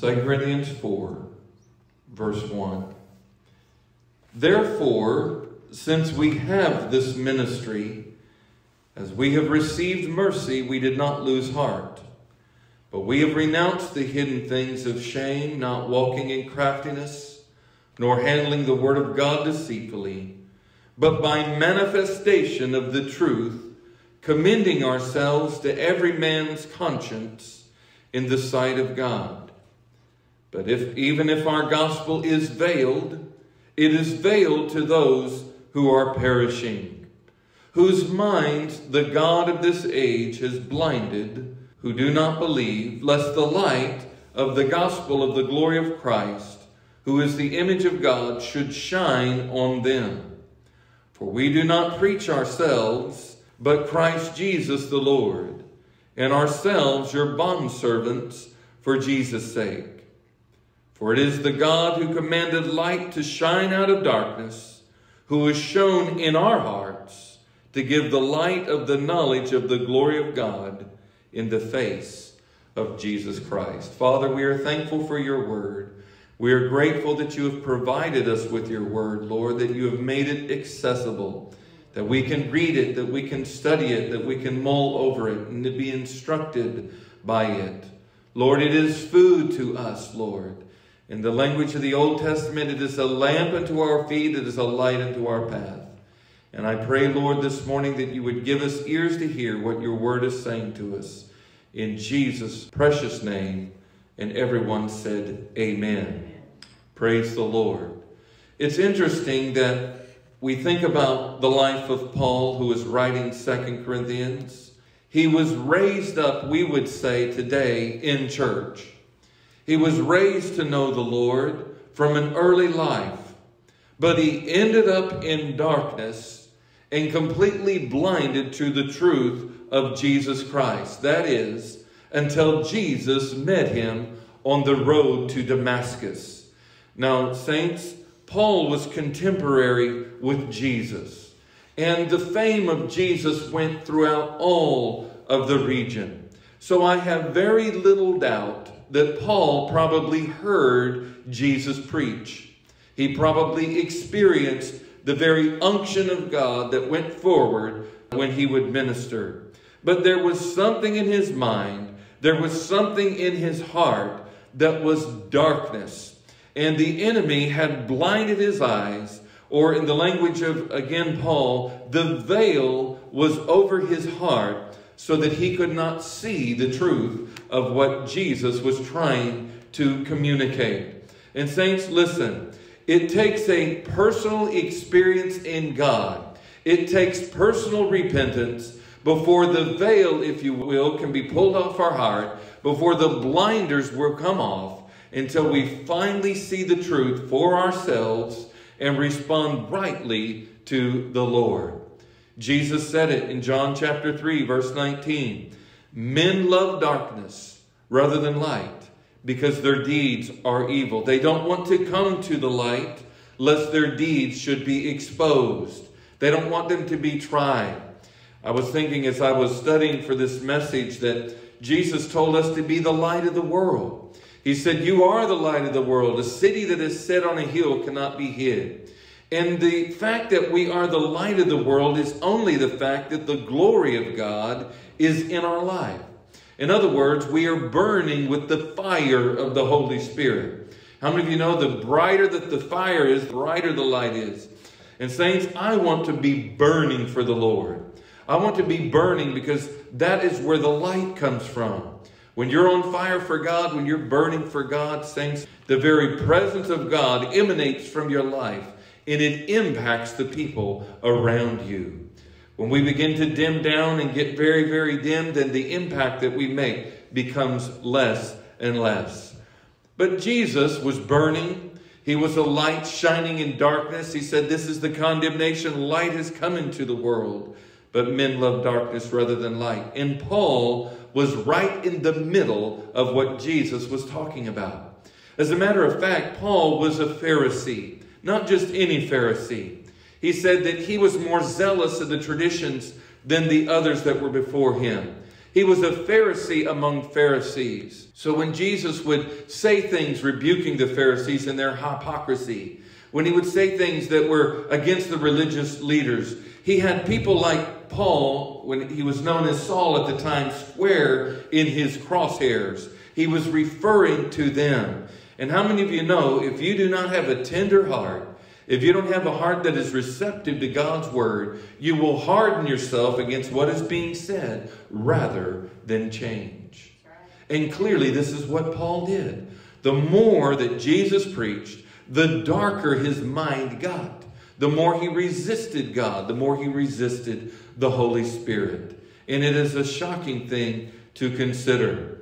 2 Corinthians 4, verse 1. Therefore, since we have this ministry, as we have received mercy, we did not lose heart. But we have renounced the hidden things of shame, not walking in craftiness, nor handling the word of God deceitfully, but by manifestation of the truth, commending ourselves to every man's conscience in the sight of God. But if even if our gospel is veiled, it is veiled to those who are perishing, whose minds the God of this age has blinded, who do not believe, lest the light of the gospel of the glory of Christ, who is the image of God, should shine on them. For we do not preach ourselves, but Christ Jesus the Lord, and ourselves your bondservants for Jesus' sake. For it is the God who commanded light to shine out of darkness, who has shown in our hearts to give the light of the knowledge of the glory of God in the face of Jesus Christ. Father, we are thankful for your word. We are grateful that you have provided us with your word, Lord, that you have made it accessible, that we can read it, that we can study it, that we can mull over it, and to be instructed by it. Lord, it is food to us, Lord. In the language of the Old Testament, it is a lamp unto our feet, it is a light unto our path. And I pray, Lord, this morning that you would give us ears to hear what your word is saying to us. In Jesus' precious name. And everyone said, Amen. Praise the Lord. It's interesting that we think about the life of Paul, who is writing Second Corinthians. He was raised up, we would say today, in church. He was raised to know the Lord from an early life, but he ended up in darkness and completely blinded to the truth of Jesus Christ. That is, until Jesus met him on the road to Damascus. Now, saints, Paul was contemporary with Jesus, and the fame of Jesus went throughout all of the region. So I have very little doubt that Paul probably heard Jesus preach. He probably experienced the very unction of God that went forward when he would minister. But there was something in his mind, there was something in his heart that was darkness. And the enemy had blinded his eyes, or in the language of, again, Paul, the veil was over his heart so that he could not see the truth of what Jesus was trying to communicate. And, saints, listen, it takes a personal experience in God, it takes personal repentance before the veil, if you will, can be pulled off our heart, before the blinders will come off, until we finally see the truth for ourselves and respond rightly to the Lord. Jesus said it in John chapter 3, verse 19. Men love darkness rather than light because their deeds are evil. They don't want to come to the light lest their deeds should be exposed. They don't want them to be tried. I was thinking as I was studying for this message that Jesus told us to be the light of the world. He said, You are the light of the world. A city that is set on a hill cannot be hid. And the fact that we are the light of the world is only the fact that the glory of God is in our life. In other words, we are burning with the fire of the Holy Spirit. How many of you know the brighter that the fire is, the brighter the light is? And saints, I want to be burning for the Lord. I want to be burning because that is where the light comes from. When you're on fire for God, when you're burning for God, saints, the very presence of God emanates from your life and it impacts the people around you. When we begin to dim down and get very, very dim, then the impact that we make becomes less and less. But Jesus was burning. He was a light shining in darkness. He said, This is the condemnation. Light has come into the world but men love darkness rather than light. And Paul was right in the middle of what Jesus was talking about. As a matter of fact, Paul was a Pharisee, not just any Pharisee. He said that he was more zealous of the traditions than the others that were before him. He was a Pharisee among Pharisees. So when Jesus would say things rebuking the Pharisees and their hypocrisy, when he would say things that were against the religious leaders, he had people like Paul, when he was known as Saul at the time, square in his crosshairs. He was referring to them. And how many of you know if you do not have a tender heart, if you don't have a heart that is receptive to God's word, you will harden yourself against what is being said rather than change. And clearly, this is what Paul did. The more that Jesus preached, the darker his mind got. The more he resisted God, the more he resisted the Holy Spirit. And it is a shocking thing to consider.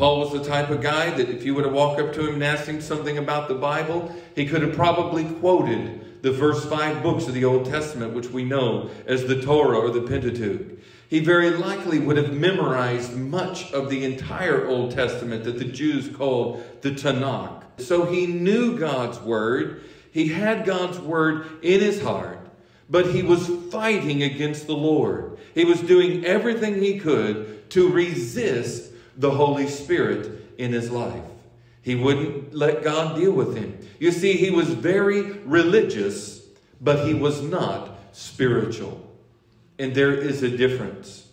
Paul was the type of guy that if you were to walk up to him and ask him something about the Bible, he could have probably quoted the first five books of the Old Testament, which we know as the Torah or the Pentateuch. He very likely would have memorized much of the entire Old Testament that the Jews called the Tanakh. So he knew God's Word. He had God's Word in his heart, but he was fighting against the Lord. He was doing everything he could to resist the Holy Spirit in his life. He wouldn't let God deal with him. You see, he was very religious, but he was not spiritual. And there is a difference.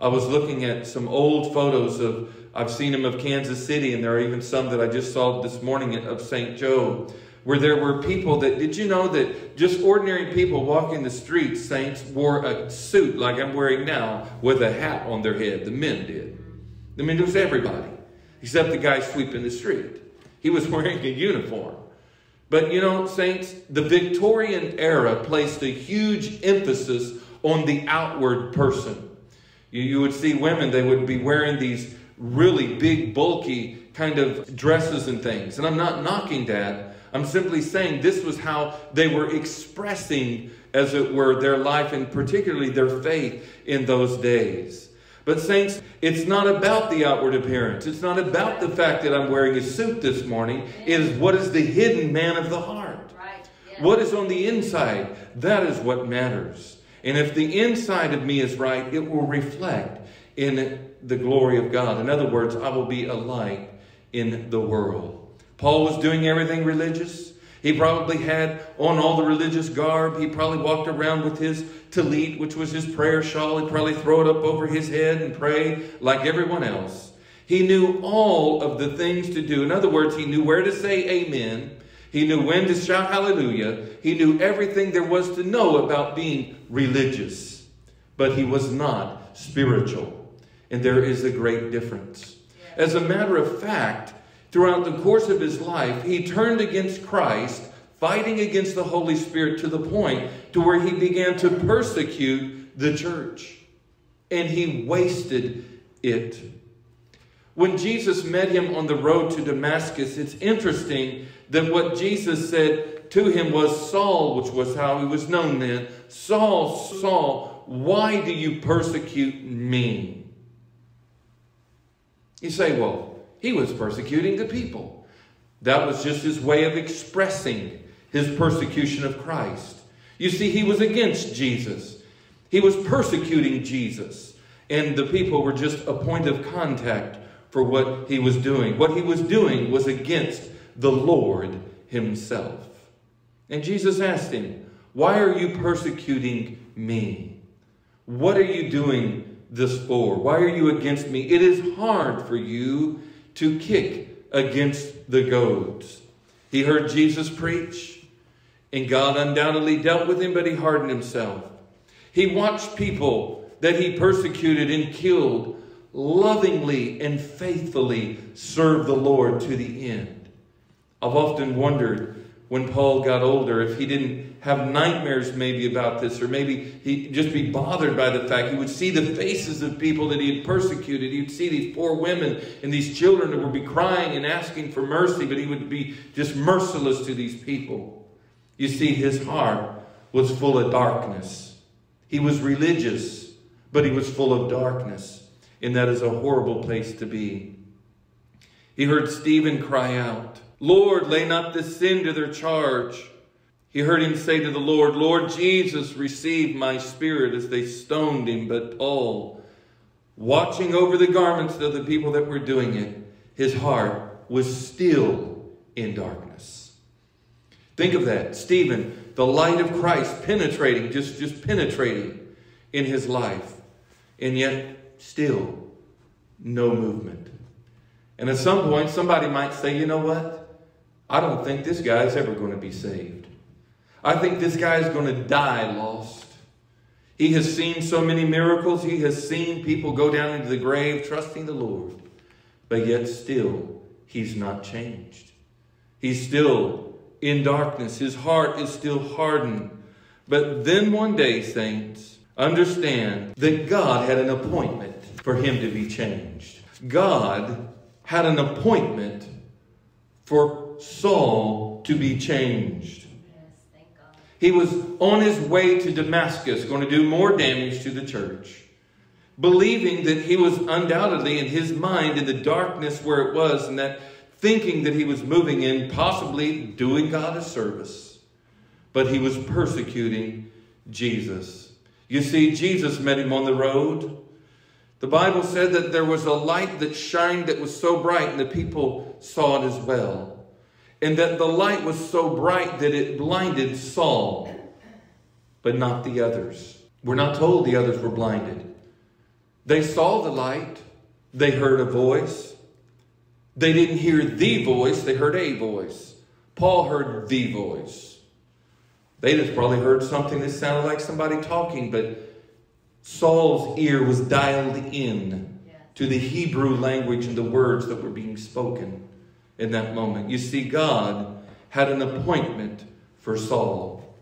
I was looking at some old photos of, I've seen them of Kansas City, and there are even some that I just saw this morning of St. Joe, where there were people that, did you know that just ordinary people walking the streets, saints, wore a suit like I'm wearing now with a hat on their head? The men did. I mean, it was everybody, except the guy sweeping the street. He was wearing a uniform. But you know, saints, the Victorian era placed a huge emphasis on the outward person. You, you would see women, they would be wearing these really big, bulky kind of dresses and things. And I'm not knocking that. I'm simply saying this was how they were expressing, as it were, their life and particularly their faith in those days. But, saints, it's not about the outward appearance. It's not about the fact that I'm wearing a suit this morning. It is what is the hidden man of the heart. Right. What is on the inside? That is what matters. And if the inside of me is right, it will reflect in the glory of God. In other words, I will be a light in the world. Paul was doing everything religious. He probably had on all the religious garb. He probably walked around with his tallit, which was his prayer shawl. He'd probably throw it up over his head and pray like everyone else. He knew all of the things to do. In other words, he knew where to say amen. He knew when to shout hallelujah. He knew everything there was to know about being religious. But he was not spiritual. And there is a great difference. As a matter of fact, throughout the course of his life, he turned against Christ, fighting against the Holy Spirit to the point to where he began to persecute the church. And he wasted it. When Jesus met him on the road to Damascus, it's interesting that what Jesus said to him was, Saul, which was how he was known then, Saul, Saul, why do you persecute me? You say, well, he was persecuting the people. That was just his way of expressing his persecution of Christ. You see, he was against Jesus. He was persecuting Jesus. And the people were just a point of contact for what he was doing. What he was doing was against the Lord himself. And Jesus asked him, Why are you persecuting me? What are you doing this for? Why are you against me? It is hard for you to kick against the goads. He heard Jesus preach, and God undoubtedly dealt with him, but he hardened himself. He watched people that he persecuted and killed lovingly and faithfully serve the Lord to the end. I've often wondered when Paul got older if he didn't have nightmares maybe about this, or maybe he'd just be bothered by the fact he would see the faces of people that he had persecuted. He'd see these poor women and these children that would be crying and asking for mercy, but he would be just merciless to these people. You see, his heart was full of darkness. He was religious, but he was full of darkness, and that is a horrible place to be. He heard Stephen cry out, Lord, lay not this sin to their charge. He heard him say to the Lord, Lord Jesus, receive my spirit as they stoned him. But Paul watching over the garments of the people that were doing it, his heart was still in darkness. Think of that. Stephen, the light of Christ penetrating, just, just penetrating in his life, and yet still no movement. And at some point, somebody might say, you know what? I don't think this guy is ever going to be saved. I think this guy is going to die lost. He has seen so many miracles. He has seen people go down into the grave trusting the Lord. But yet still, he's not changed. He's still in darkness. His heart is still hardened. But then one day, saints, understand that God had an appointment for him to be changed. God had an appointment for Saul to be changed. He was on his way to Damascus, going to do more damage to the church, believing that he was undoubtedly in his mind in the darkness where it was, and that thinking that he was moving in, possibly doing God a service. But he was persecuting Jesus. You see, Jesus met him on the road. The Bible said that there was a light that shined that was so bright, and the people saw it as well and that the light was so bright that it blinded Saul, but not the others. We're not told the others were blinded. They saw the light, they heard a voice. They didn't hear the voice, they heard a voice. Paul heard the voice. They just probably heard something that sounded like somebody talking, but Saul's ear was dialed in to the Hebrew language and the words that were being spoken in that moment. You see, God had an appointment for Saul.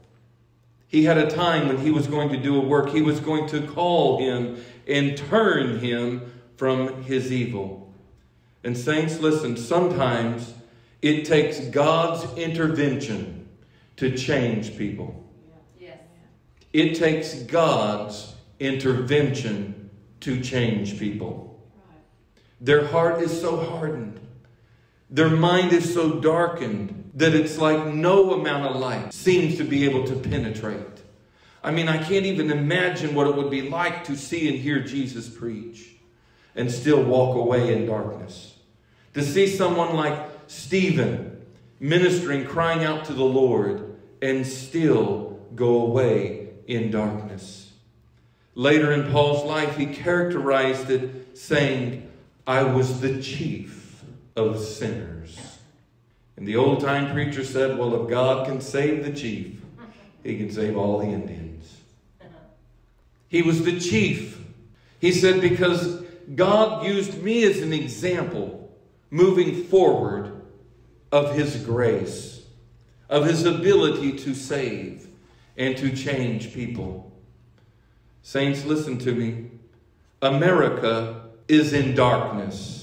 He had a time when he was going to do a work. He was going to call him and turn him from his evil. And, saints, listen, sometimes it takes God's intervention to change people. Yes. It takes God's intervention to change people. Their heart is so hardened. Their mind is so darkened that it's like no amount of light seems to be able to penetrate. I mean, I can't even imagine what it would be like to see and hear Jesus preach and still walk away in darkness. To see someone like Stephen ministering, crying out to the Lord, and still go away in darkness. Later in Paul's life, he characterized it saying, I was the chief of sinners. And the old time preacher said, Well, if God can save the chief, he can save all the Indians. He was the chief. He said, Because God used me as an example moving forward of his grace, of his ability to save and to change people. Saints, listen to me. America is in darkness.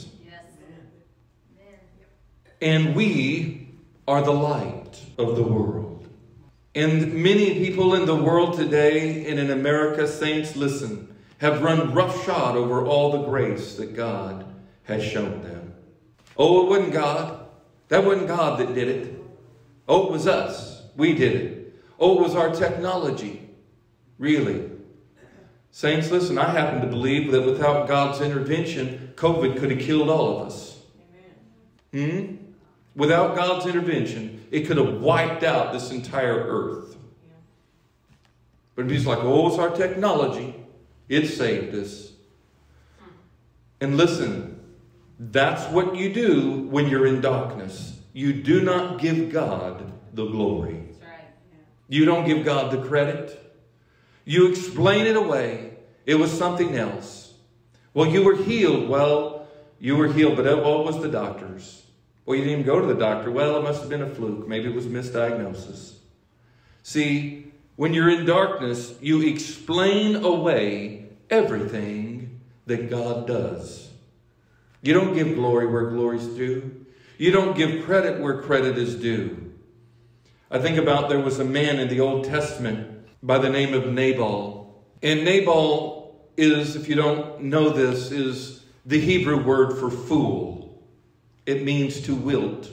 And we are the light of the world. And many people in the world today and in America, saints, listen, have run roughshod over all the grace that God has shown them. Oh, it wasn't God. That wasn't God that did it. Oh, it was us. We did it. Oh, it was our technology. Really. Saints, listen, I happen to believe that without God's intervention, COVID could have killed all of us. Amen. Hmm? Without God's intervention, it could have wiped out this entire earth. But he's like, oh, it's our technology. It saved us. And listen, that's what you do when you're in darkness. You do not give God the glory. You don't give God the credit. You explain it away. It was something else. Well, you were healed. Well, you were healed, but what was the doctors? Well, you didn't even go to the doctor. Well, it must have been a fluke. Maybe it was a misdiagnosis. See, when you're in darkness, you explain away everything that God does. You don't give glory where glory's due. You don't give credit where credit is due. I think about there was a man in the Old Testament by the name of Nabal. And Nabal is, if you don't know this, is the Hebrew word for fool. It means to wilt.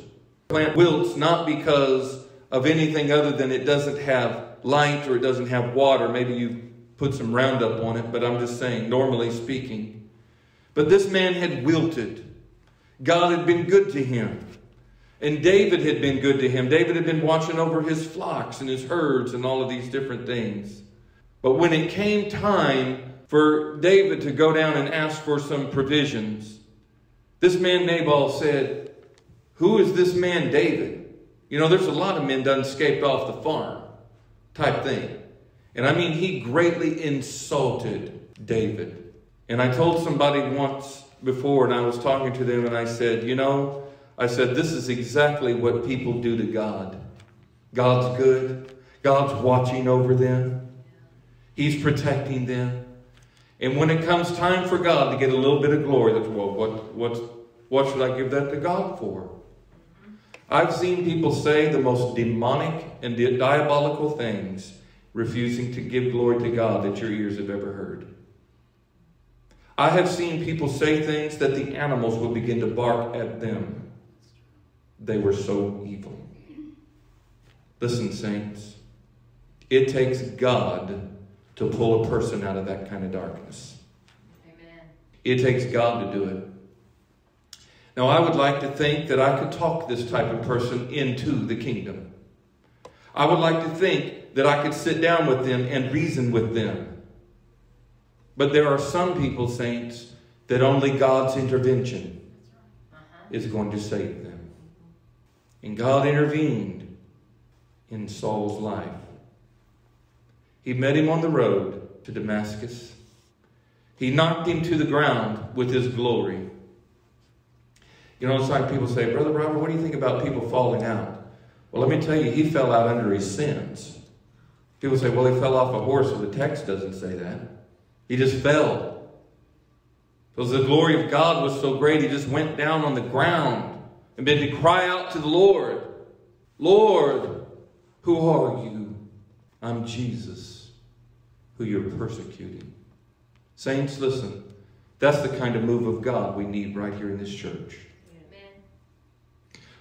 Plant wilts not because of anything other than it doesn't have light or it doesn't have water. Maybe you put some Roundup on it, but I'm just saying, normally speaking, But this man had wilted. God had been good to him. And David had been good to him. David had been watching over his flocks and his herds and all of these different things. But when it came time for David to go down and ask for some provisions, this man Nabal said, Who is this man David? You know, there's a lot of men done escaped off the farm type thing. And I mean, he greatly insulted David. And I told somebody once before, and I was talking to them, and I said, You know, I said, this is exactly what people do to God. God's good, God's watching over them, He's protecting them. And when it comes time for God to get a little bit of glory, that's well, what, what, what should I give that to God for? I've seen people say the most demonic and diabolical things, refusing to give glory to God that your ears have ever heard. I have seen people say things that the animals would begin to bark at them. They were so evil. Listen, saints, it takes God to pull a person out of that kind of darkness. Amen. It takes God to do it. Now, I would like to think that I could talk this type of person into the kingdom. I would like to think that I could sit down with them and reason with them. But there are some people, saints, that only God's intervention is going to save them. And God intervened in Saul's life. He met him on the road to Damascus. He knocked him to the ground with his glory. You know, it's like people say, Brother Robert, what do you think about people falling out? Well, let me tell you, he fell out under his sins. People say, well, he fell off a horse, well, the text doesn't say that. He just fell. Because the glory of God was so great, he just went down on the ground and began to cry out to the Lord, Lord, who are you? I'm Jesus, who you're persecuting. Saints, listen. That's the kind of move of God we need right here in this church. Amen.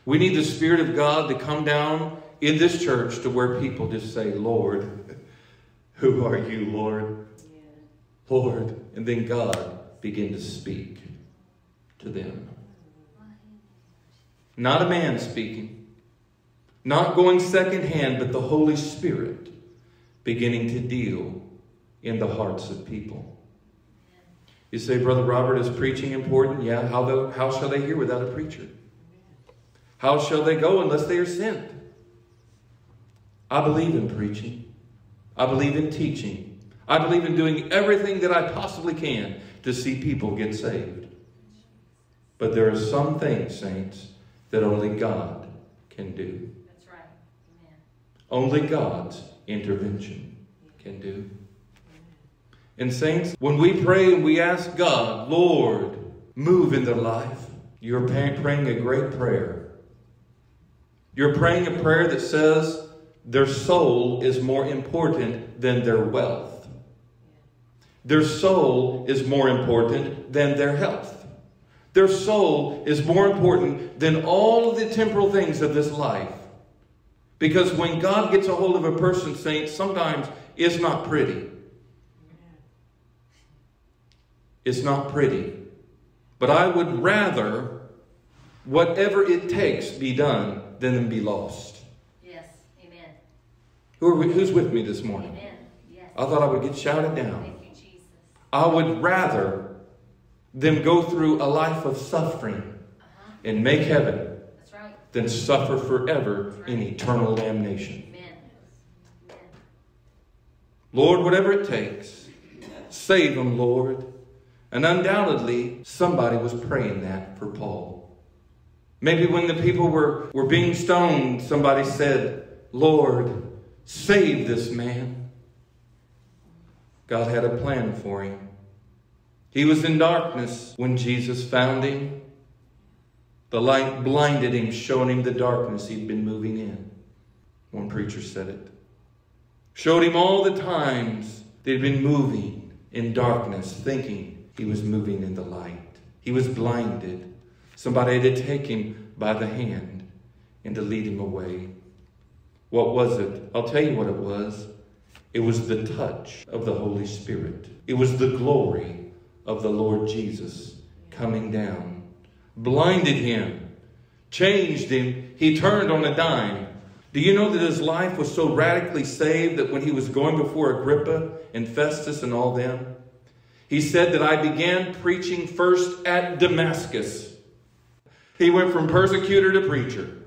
We need the Spirit of God to come down in this church to where people just say, Lord, who are you, Lord? Yeah. Lord. And then God begin to speak to them. Not a man speaking, not going secondhand, but the Holy Spirit beginning to deal in the hearts of people. You say, Brother Robert, is preaching important? Yeah. How, the, how shall they hear without a preacher? How shall they go unless they are sent? I believe in preaching. I believe in teaching. I believe in doing everything that I possibly can to see people get saved. But there are some things, saints, that only God can do. Only God's intervention can do. And saints, when we pray and we ask God, Lord, move in their life, you're praying a great prayer. You're praying a prayer that says their soul is more important than their wealth. Their soul is more important than their health. Their soul is more important than all of the temporal things of this life. Because when God gets a hold of a person, saints, sometimes it's not pretty. It's not pretty. But I would rather, whatever it takes, be done than be lost. Yes, amen. Who are we, who's with me this morning? Amen. Yes. I thought I would get shouted down. Thank you, Jesus. I would rather them go through a life of suffering uh-huh. and make heaven. Than suffer forever in eternal damnation. Lord, whatever it takes, save them, Lord. And undoubtedly, somebody was praying that for Paul. Maybe when the people were, were being stoned, somebody said, Lord, save this man. God had a plan for him. He was in darkness when Jesus found him. The light blinded him, showing him the darkness he'd been moving in. One preacher said it. Showed him all the times they'd been moving in darkness, thinking he was moving in the light. He was blinded. Somebody had to take him by the hand and to lead him away. What was it? I'll tell you what it was. It was the touch of the Holy Spirit. It was the glory of the Lord Jesus coming down, blinded him, changed him. He turned on a dime. Do you know that his life was so radically saved that when he was going before Agrippa and Festus and all them, he said that I began preaching first at Damascus. He went from persecutor to preacher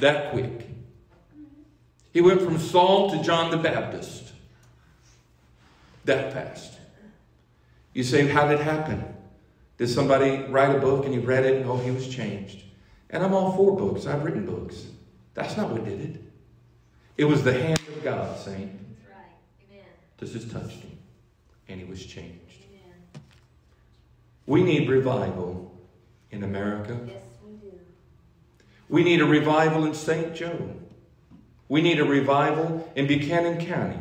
that quick. He went from Saul to John the Baptist that fast. You say, How did it happen? Did somebody write a book and you read it oh, he was changed? And I'm all for books. I've written books. That's not what did it. It was the hand of God, saint. That's right. Amen. This has touched him, and he was changed. Amen. We need revival in America. Yes, we do. We need a revival in St. Joe. We need a revival in Buchanan County.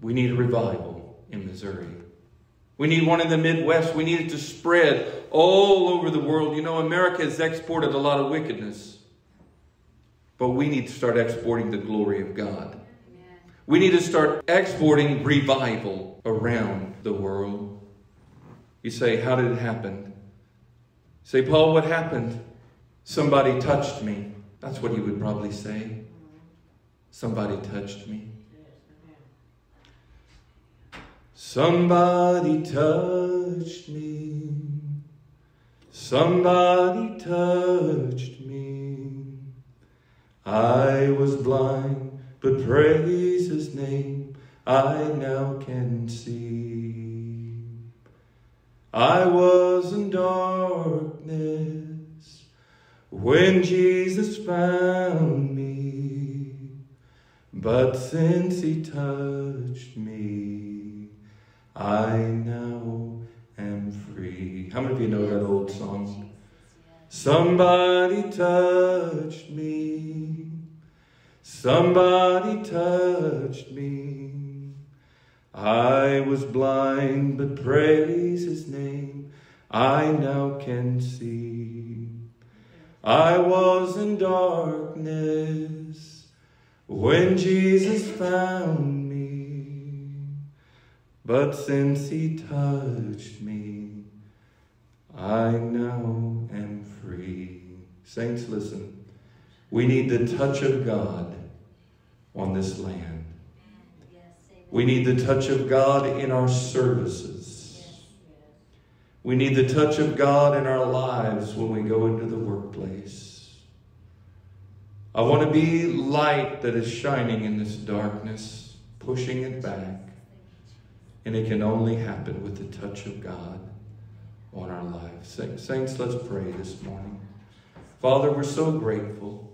We need a revival in Missouri. We need one in the Midwest. We need it to spread all over the world. You know, America has exported a lot of wickedness. But we need to start exporting the glory of God. We need to start exporting revival around the world. You say, How did it happen? Say, Paul, what happened? Somebody touched me. That's what he would probably say. Somebody touched me. Somebody touched me. Somebody touched me. I was blind, but praise his name. I now can see. I was in darkness when Jesus found me. But since he touched me, I now am free. How many of you know that old song? Somebody touched me. Somebody touched me. I was blind, but praise his name. I now can see. I was in darkness when Jesus found. But since he touched me, I now am free. Saints, listen. We need the touch of God on this land. We need the touch of God in our services. We need the touch of God in our lives when we go into the workplace. I want to be light that is shining in this darkness, pushing it back. And it can only happen with the touch of God on our lives. Saints, let's pray this morning. Father, we're so grateful